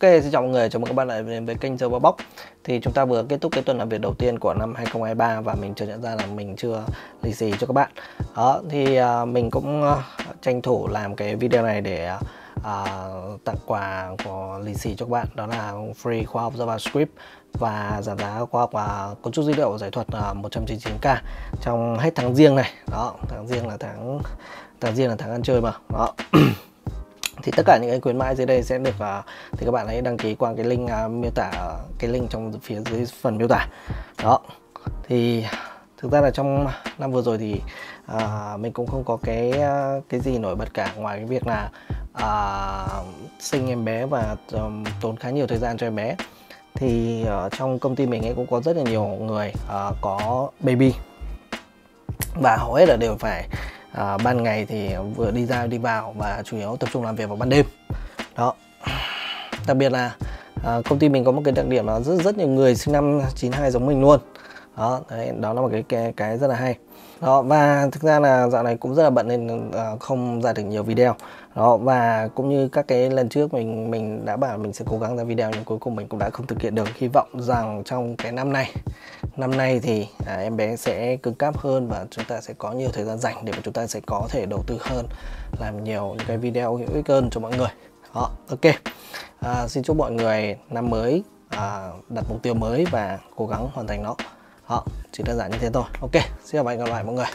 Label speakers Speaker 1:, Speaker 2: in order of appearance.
Speaker 1: Ok, xin chào mọi người, chào mừng các bạn lại đến với kênh Server Bóc Thì chúng ta vừa kết thúc cái tuần làm việc đầu tiên của năm 2023 Và mình chưa nhận ra là mình chưa lì xì cho các bạn. Đó, thì uh, mình cũng uh, tranh thủ làm cái video này để uh, tặng quà của lì xì cho các bạn. Đó là free khoa học JavaScript và giảm giá khoa học và cấu trúc dữ liệu giải thuật uh, 199k trong hết tháng riêng này. Đó, tháng riêng là tháng tháng riêng là tháng ăn chơi mà. Đó. thì tất cả những cái khuyến mãi dưới đây sẽ được uh, thì các bạn hãy đăng ký qua cái link uh, miêu tả cái link trong phía dưới phần miêu tả. Đó. Thì thực ra là trong năm vừa rồi thì uh, mình cũng không có cái uh, cái gì nổi bật cả. Ngoài cái việc là uh, sinh em bé và um, tốn khá nhiều thời gian cho em bé. Thì ở trong công ty mình ấy cũng có rất là nhiều người uh, có baby. Và hầu hết là đều phải à, ban ngày thì vừa đi ra đi vào và chủ yếu tập trung làm việc vào ban đêm. Đó. Đặc biệt là à, công ty mình có một cái đặc điểm là rất rất nhiều người sinh năm 92 giống mình luôn đó đấy, đó là một cái, cái cái rất là hay. Đó và thực ra là dạo này cũng rất là bận nên uh, không ra được nhiều video. Đó và cũng như các cái lần trước mình mình đã bảo mình sẽ cố gắng ra video nhưng cuối cùng mình cũng đã không thực hiện được. Hy vọng rằng trong cái năm này năm nay thì à, em bé sẽ cứng cáp hơn và chúng ta sẽ có nhiều thời gian rảnh để mà chúng ta sẽ có thể đầu tư hơn làm nhiều những cái video hữu ích hơn cho mọi người. Đó ok. À, xin chúc mọi người năm mới à, đặt mục tiêu mới và cố gắng hoàn thành nó đó chỉ đơn giản như thế thôi. Ok, xin chào và hẹn gặp lại mọi người.